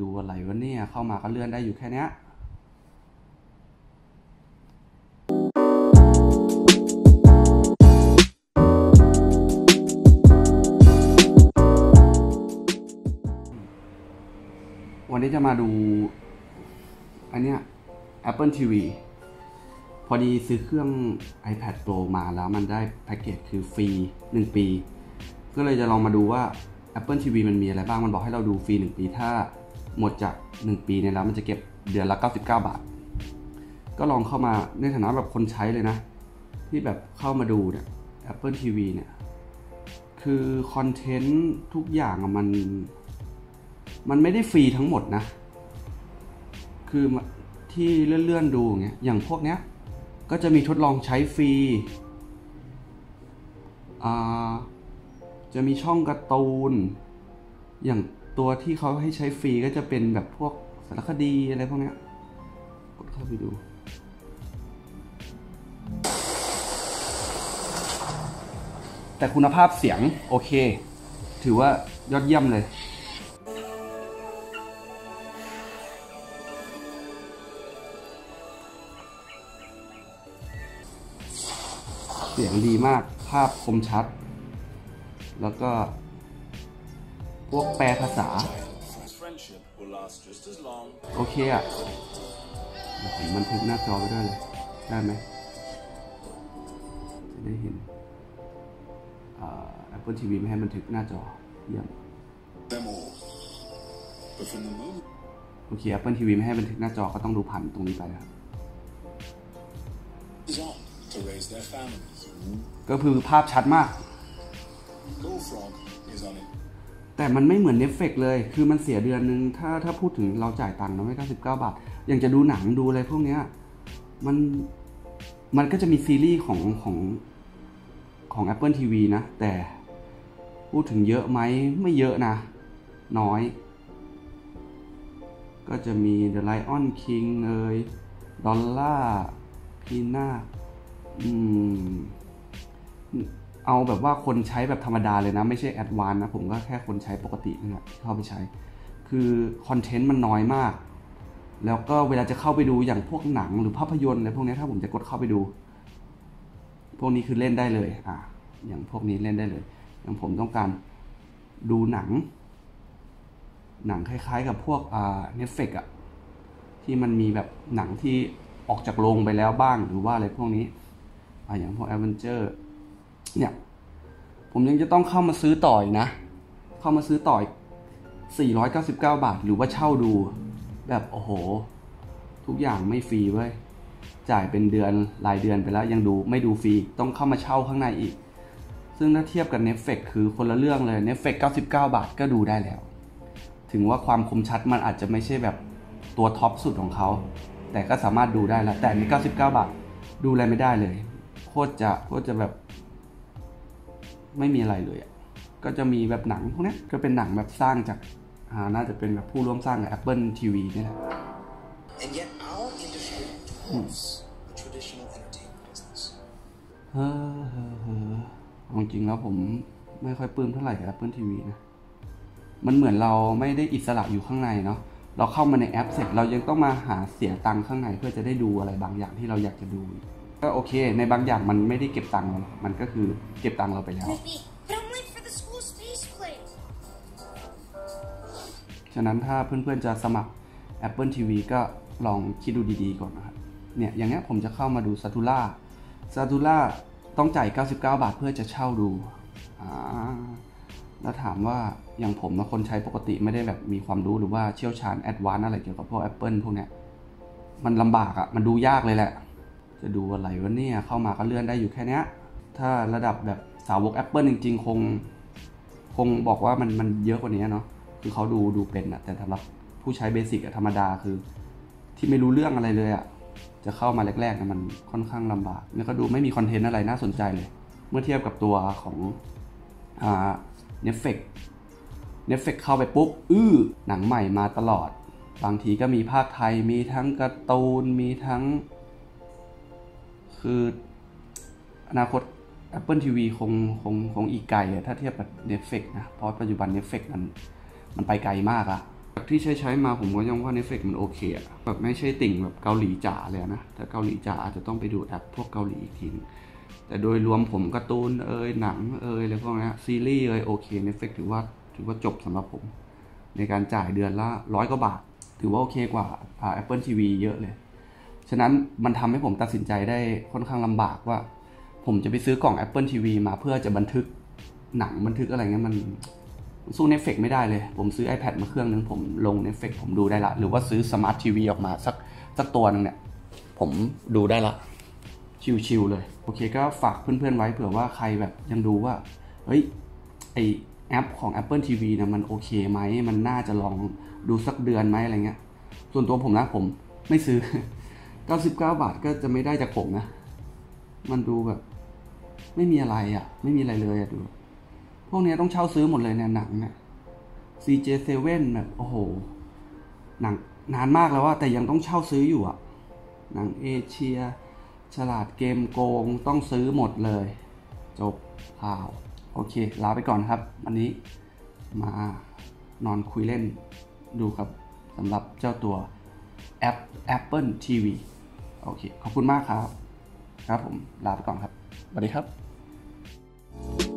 ดูอะไรวะเนี่ยเข้ามาก็เลื่อนได้อยู่แค่เนี้ยวันนี้จะมาดู อันเนี้ย Apple TV พอดีซื้อเครื่อง iPad Pro มาแล้วมันได้แพ็กเกจคือฟรี 1 ปี ก็เลยจะลองมาดูว่า Apple TV มันมีอะไรบ้าง มันบอกให้เราดูฟรี 1 ปี ถ้า หมดจาก 1 ปีเนี่ยแล้วมันจะเก็บเดือนละ 99 บาท ก็ลองเข้ามาในฐานะแบบคนใช้เลยนะ ที่แบบเข้ามาดูเนี่ย Apple TV เนี่ย คือคอนเทนต์ทุกอย่างมัน มันไม่ได้ฟรีทั้งหมดนะ คือที่เลื่อนๆดูอย่างเงี้ยอย่างพวกเนี้ย ก็จะมีทดลองใช้ฟรีจะมีช่องการ์ตูนอย่าง ตัวที่เขาให้ใช้ฟรีก็จะเป็นแบบพวกสารคดีอะไรพวกนี้กดเข้าไปดูแต่คุณภาพเสียงโอเค ถือว่ายอดเยี่ยมเลย เสียงดีมากภาพคมชัด แล้วก็ พวกแปลภาษา โอเคอะเดี๋ยวผมบันทึกหน้าจอไปด้วยเลย ได้ไหมจะได้เห็นอ Apple TV ไม่ให้บันทึกหน้าจอเยี่ยมโอเค Apple TV ไม่ให้บันทึกหน้าจอก็ต้องดูผ่านตรงนี้ไปครับก็คือภาพชัดมาก แต่มันไม่เหมือน Netflix เลย คือมันเสียเดือนนึง ถ้าถ้าพูดถึงเราจ่ายตังค์นะไม่99บเก้าบาท อย่างจะดูหนังดูอะไรพวกเนี้ย มัน มันก็จะมีซีรีส์ของของของ Apple TV นะ แต่พูดถึงเยอะไหม ไม่เยอะนะ น้อย ก็จะมี The Lion King เอยดอลล่าพีน่าอืม เอาแบบว่าคนใช้แบบธรรมดาเลยนะ ไม่ใช่แอดวานนะ ผมก็แค่คนใช้ปกตินั่แหละที่เข้าไปใช้ คือคอนเทนต์มันน้อยมาก แล้วก็เวลาจะเข้าไปดูอย่างพวกหนังหรือภาพยนตร์อะไรพวกนี้ถ้าผมจะกดเข้าไปดู พวกนี้คือเล่นได้เลยอะอย่างพวกนี้เล่นได้เลย อย่างผมต้องการดูหนัง หนังคล้ายๆ กับพวกอ่า Netflix อะที่มันมีแบบหนังที่ออกจากโรงไปแล้วบ้างหรือว่าอะไรพวกนี้อะอย่างพวก a อเวนเจอร์ เนี่ย ผมยังจะต้องเข้ามาซื้อต่อยนะ เข้ามาซื้อต่อย499 บาท หรือว่าเช่าดู แบบโอ้โห ทุกอย่างไม่ฟรีเว้ย จ่ายเป็นเดือนรายเดือนไปแล้วยังดูไม่ดูฟรี ต้องเข้ามาเช่าข้างในอีก ซึ่งถ้าเทียบกับ Netflix คือคนละเรื่องเลย Netflix 99 บาทก็ดูได้แล้ว ถึงว่าความคมชัดมันอาจจะไม่ใช่แบบตัวท็อปสุดของเขา แต่ก็สามารถดูได้แล้ว แต่อัน99 บาทดูอะไรไม่ได้เลย โคตรจะโคตรจะแบบ ไม่มีอะไรเลยอะก็จะมีแบบหนังพวกเนี้ยก็เป็นหนังแบบสร้างจากอ่าน่าจะเป็นแบบผู้ร่วมสร้างกับ Apple TV นี่แหละ And yet our industry dwarfs the traditional entertainment business. เฮ้อเฮ้อเฮ้อเอาจริงแล้วผมไม่ค่อยปลื้มเท่าไหร่กับ Apple TV นะ มันเหมือนเราไม่ได้อิสระอยู่ข้างในเนาะ เราเข้ามาในแอปเสร็จเรายังต้องมาหาเสียตังค์ข้างในเพื่อจะได้ดูอะไรบางอย่างที่เราอยากจะดู ก็โอเค ในบางอย่างมันไม่ได้เก็บตังค์เราหรอกมันก็คือเก็บตังค์เราไปแล้ว Snippy, but I'm late for the school space plane. ฉะนั้นถ้าเพื่อนๆจะสมัคร Apple TV ก็ลองคิดดูดีๆก่อนนะครับ เนี่ย อย่างเงี้ยผมจะเข้ามาดู s a t u l a s a t u l a ต้องจ่าย 99 บาทเพื่อจะเช่าดูอ่าแล้วถามว่าอย่างผมนะคนใช้ปกติไม่ได้แบบมีความรู้หรือว่าเชี่ยวชาญแอดวานอะไรเกี่ยวกับพวก Apple พวกเนี้ย มันลำบากอะ่ะ มันดูยากเลยแหละ จะดูอะไรวะเนี่ยเข้ามาก็เลื่อนได้อยู่แค่เนี้ยถ้าระดับแบบสาวก Apple จริง ๆ คง คงบอกว่ามันมันเยอะกว่านี้เนาะคือเขาดูดูเป็นอะแต่สำหรับผู้ใช้เบสิกอะธรรมดาคือ ที่ไม่รู้เรื่องอะไรเลยอะจะเข้ามาแรกๆนะมันค่อนข้างลำบากแล้วก็ดูไม่มีคอนเทนต์อะไรน่าสนใจเลย เมื่อเทียบกับตัวของอ่า Netflix Netflix เข้าไปปุ๊บ อื้อ หนังใหม่มาตลอด บางทีก็มีภาคไทยมีทั้งการ์ตูนมีทั้ง คืออนาคต Apple TV คงคงคงอีกไกลอะถ้าเทียบกับ Netflix นะ เพราะปัจจุบัน Netflix มันมันไปไกลมากอะที่ใช้ใช้มาผมก็ยังว่า Netflix มันโอเคอะแบบไม่ใช่ติ่งแบบเกาหลีจ๋าเลยนะถ้าเกาหลีจ๋าอาจจะต้องไปดูแอปพวกเกาหลีอีกทีนึงแต่โดยรวมผมการ์ตูนเอ่ยหนังเอ่ยอะไรพวกนี้ซีรีส์เอ่ยโอเค Netflix ถือว่าถือว่าจบสำหรับผม ในการจ่ายเดือนละร้อยกว่าบาท ถือว่าโอเคกว่าอ่า Apple TV เยอะเลย ฉะนั้นมันทำให้ผมตัดสินใจได้ค่อนข้างลำบากว่า ผมจะไปซื้อกล่อง Apple TV มาเพื่อจะบันทึกหนังบันทึกอะไรเงี้ยมันสู้ Netflix ไม่ได้เลย ผมซื้อ iPad มาเครื่องนึงผมลง Netflix ผมดูได้ละ หรือว่าซื้อ Smart TV ออกมาสักสักตัวนึงเนี่ย ผมดูได้ละ ชิวๆเลย โอเคก็ฝากเพื่อนๆไว้เผื่อว่าใครแบบยังดูว่า เฮ้ย ไอแอปของ Apple TV นะมันโอเคไหม มันน่าจะลองดูสักเดือนไหมอะไรเงี้ย ส่วนตัวผมนะผมไม่ซื้อ 99 บาทก็จะไม่ได้จากผมนะ มันดูแบบ ไม่มีอะไรอะ่ะ ไม่มีอะไรเลยอะ่ะดู พวกนี้ต้องเช่าซื้อหมดเลยเนี่ยหนังเนี่ย CJ7 แบบโอ้โห หนังนานมากแล้วว่า แต่ยังต้องเช่าซื้ออยู่อะ่ะ หนังเอเชีย ฉลาดเกมโกงต้องซื้อหมดเลย จบข่าว โอเค ลาไปก่อนครับ วันนี้มานอนคุยเล่นดูครับสำหรับเจ้าตัวแอป Apple TV โอเค ขอบคุณมากครับ ครับผม ลาไปก่อนครับ สวัสดีครับ